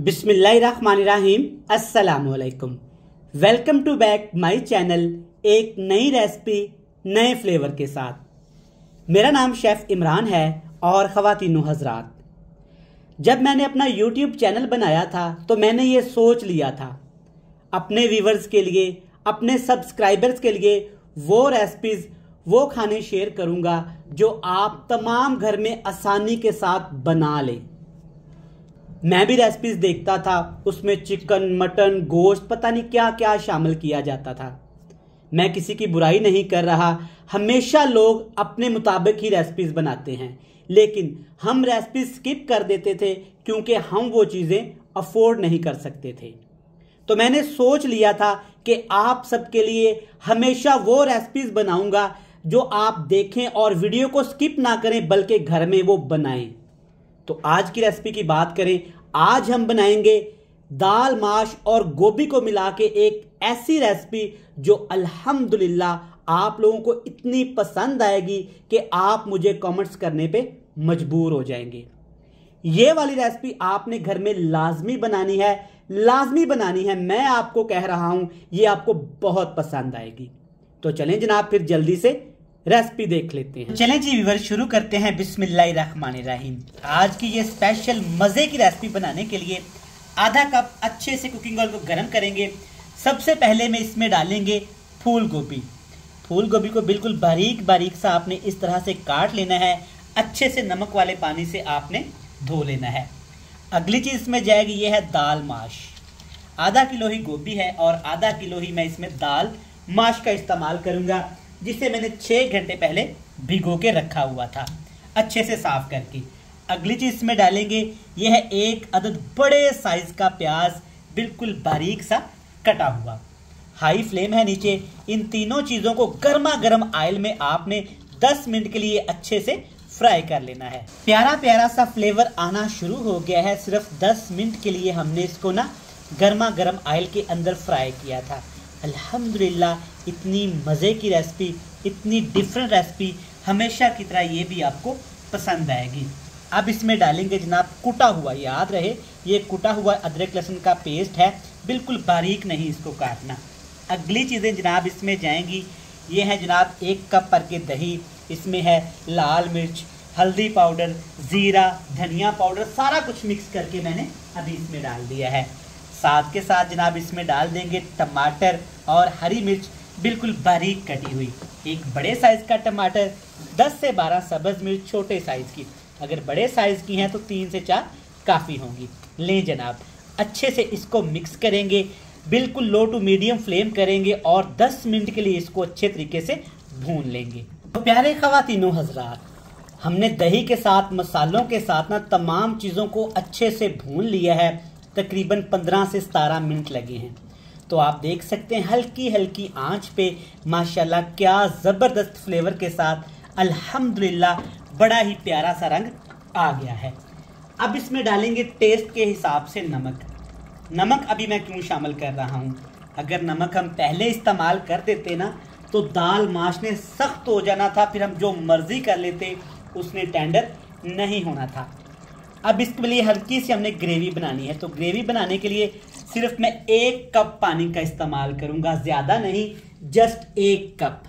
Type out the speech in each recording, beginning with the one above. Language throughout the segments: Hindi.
बिस्मिल्लाहिर्रहमानिर्रहीम। अस्सलाम वालेकुम welcome to back my channel, एक नई रेसिपी, नए फ्लेवर के साथ। मेरा नाम शेफ इमरान है और ख़वातीन हजरात। जब मैंने अपना यूट्यूब चैनल बनाया था तो मैंने ये सोच लिया था। अपने व्यूवर्स के लिए, अपने सब्सक्राइबर्स के लिए वो रेसिपीज़ वो खाने शेयर करूँगा जो आप तमाम घर में आसानी के साथ बना लें। मैं भी रेसिपीज़ देखता था, उसमें चिकन मटन गोश्त पता नहीं क्या क्या शामिल किया जाता था। मैं किसी की बुराई नहीं कर रहा, हमेशा लोग अपने मुताबिक ही रेसिपीज़ बनाते हैं। लेकिन हम रेसिपी स्किप कर देते थे, क्योंकि हम वो चीज़ें अफोर्ड नहीं कर सकते थे। तो मैंने सोच लिया था कि आप सबके लिए हमेशा वो रेसिपीज़ बनाऊँगा, जो आप देखें और वीडियो को स्किप ना करें, बल्कि घर में वो बनाएँ। तो आज की रेसिपी की बात करें, आज हम बनाएँगे दाल, माश और गोभी को मिला के एक ऐसी रेसिपी जो अल्हम्दुलिल्लाह आप लोगों को इतनी पसंद आएगी कि आप मुझे कमेंट्स करने पे मजबूर हो जाएँगे। ये वाली रेसिपी आपने घर में लाजमी बनानी है, लाजमी बनानी है। मैं आपको कह रहा हूँ, ये आपको बहुत पसंद आएगी। तो चलें जनाब, फिर जल्दी से रेसिपी देख लेते हैं। चलें जी व्यूवर शुरू करते हैं। बिस्मिल्लाहिर्रहमानिर्रहीम आज की ये स्पेशल मज़े की रेसिपी बनाने के लिए आधा कप अच्छे से कुकिंग ऑयल को गर्म करेंगे। सबसे पहले में इसमें डालेंगे फूल गोभी फूल गोभी को बिल्कुल बारीक बारीक सा आपने इस तरह से काट लेना है। अच्छे से नमक वाले पानी से आपने धो लेना है। अगली चीज़ इसमें जाएगी, ये है दाल माश। आधा किलो ही गोभी है और आधा किलो ही मैं इसमें दाल माश का इस्तेमाल करूँगा। जिसे मैंने छः घंटे पहले भिगो के रखा हुआ था। अच्छे से साफ़ करके। अगली चीज़ इसमें डालेंगे, यह है एक अदद बड़े साइज़ का प्याज बिल्कुल बारीक सा कटा हुआ। हाई फ्लेम है नीचे। इन तीनों चीज़ों को गर्मा गर्म आयल में आपने 10 मिनट के लिए अच्छे से फ्राई कर लेना है। प्यारा प्यारा सा फ्लेवर आना शुरू हो गया है। सिर्फ़ 10 मिनट के लिए हमने इसको ना गर्मा गर्म आयल के अंदर फ्राई किया था। अल्हम्दुलिल्लाह, इतनी मज़े की रेसिपी, इतनी डिफरेंट रेसिपी हमेशा की तरह ये भी आपको पसंद आएगी। अब इसमें डालेंगे जनाब कुटा हुआ, याद रहे, ये कुटा हुआ अदरक लहसुन का पेस्ट है, बिल्कुल बारीक नहीं इसको काटना। अगली चीज़ें जनाब इसमें जाएँगी, ये है जनाब एक कप पर के दही, इसमें है लाल मिर्च, हल्दी पाउडर, ज़ीरा, धनिया पाउडर, सारा कुछ मिक्स करके मैंने अभी इसमें डाल दिया है। साथ के साथ जनाब इसमें डाल देंगे टमाटर और हरी मिर्च, बिल्कुल बारीक कटी हुई। एक बड़े साइज़ का टमाटर 10 से 12 सब्ज़ मिर्च छोटे साइज़ की। अगर बड़े साइज़ की हैं तो तीन से चार काफ़ी होंगी। लें जनाब, अच्छे से इसको मिक्स करेंगे, बिल्कुल लो टू मीडियम फ्लेम करेंगे और 10 मिनट के लिए इसको अच्छे तरीके से भून लेंगे। तो प्यारे खातिनों हजरात, हमने दही के साथ, मसालों के साथ ना तमाम चीज़ों को अच्छे से भून लिया है। तकरीबन 15 से 17 मिनट लगे हैं। तो आप देख सकते हैं हल्की हल्की आँच पे, माशाल्लाह, क्या ज़बरदस्त फ्लेवर के साथ, अल्हम्दुलिल्लाह, बड़ा ही प्यारा सा रंग आ गया है। अब इसमें डालेंगे टेस्ट के हिसाब से नमक। नमक अभी मैं क्यों शामिल कर रहा हूँ? अगर नमक हम पहले इस्तेमाल कर देते ना तो दाल माश ने सख्त हो जाना था, फिर हम जो मर्ज़ी कर लेते, उसने टेंडर नहीं होना था। अब इसके लिए हल्की सी हमने ग्रेवी बनानी है। तो ग्रेवी बनाने के लिए सिर्फ़ मैं एक कप पानी का इस्तेमाल करूँगा, ज़्यादा नहीं जस्ट एक कप।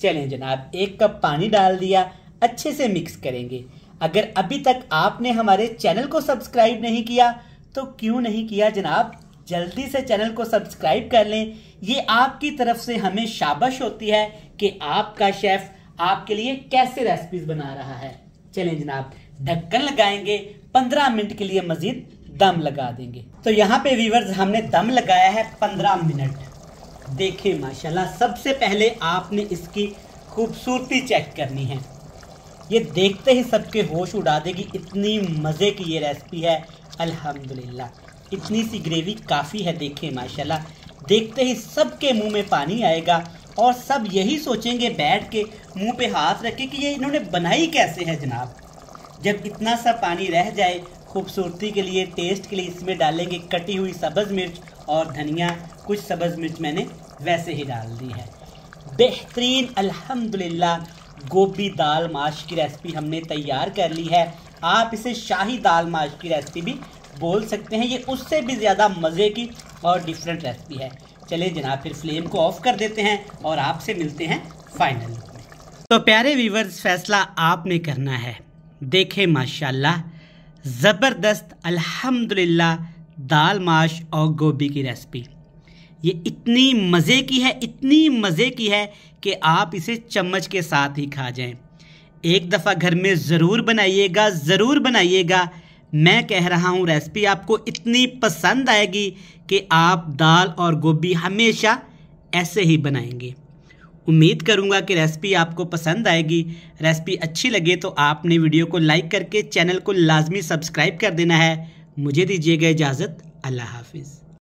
चलें जनाब, एक कप पानी डाल दिया, अच्छे से मिक्स करेंगे। अगर अभी तक आपने हमारे चैनल को सब्सक्राइब नहीं किया तो क्यों नहीं किया जनाब? जल्दी से चैनल को सब्सक्राइब कर लें। ये आपकी तरफ़ से हमें शाबाश होती है कि आपका शेफ आपके लिए कैसे रेसिपीज़ बना रहा है। चलें जनाब। ढक्कन लगाएँगे, पंद्रह मिनट के लिए मजीद दम लगा देंगे। तो यहाँ पे वीवर्स हमने दम लगाया है पंद्रह मिनट। देखिए, माशाल्लाह, सबसे पहले आपने इसकी खूबसूरती चेक करनी है। ये देखते ही सबके होश उड़ा देगी, इतनी मज़े की ये रेसिपी है। अल्हम्दुलिल्लाह, इतनी सी ग्रेवी काफ़ी है, देखिए, माशाल्लाह। देखते ही सबके मुँह में पानी आएगा। और सब यही सोचेंगे बैठ के मुँह पे हाथ रखे कि ये इन्होंने बनाई कैसे है जनाब? जब इतना सा पानी रह जाए, खूबसूरती के लिए टेस्ट के लिए इसमें डालेंगे कटी हुई सब्ज़ मिर्च और धनिया। कुछ सब्ज़ मिर्च मैंने वैसे ही डाल दी है। बेहतरीन, अल्हम्दुलिल्लाह, गोभी दाल माश की रेसिपी हमने तैयार कर ली है। आप इसे शाही दाल माश की रेसिपी भी बोल सकते हैं। ये उससे भी ज़्यादा मज़े की और डिफरेंट रेसिपी है। चलिए जनाब फिर फ्लेम को ऑफ़ कर देते हैं और आपसे मिलते हैं फाइनल तो प्यारे व्यूवर्स फैसला आपने करना है। देखें माशाल्लाह, ज़बरदस्त, अल्हम्दुलिल्लाह, दाल माश और गोभी की रेसिपी ये इतनी मज़े की है, इतनी मज़े की है कि आप इसे चम्मच के साथ ही खा जाएँ। एक दफ़ा घर में ज़रूर बनाइएगा ज़रूर बनाइएगा। मैं कह रहा हूँ रेसिपी आपको इतनी पसंद आएगी कि आप दाल और गोभी हमेशा ऐसे ही बनाएँगे। उम्मीद करूँगा कि रेसिपी आपको पसंद आएगी। रेसिपी अच्छी लगे तो आपने वीडियो को लाइक करके चैनल को लाजमी सब्सक्राइब कर देना है। मुझे दीजिएगा इजाज़त। अल्लाह हाफिज़।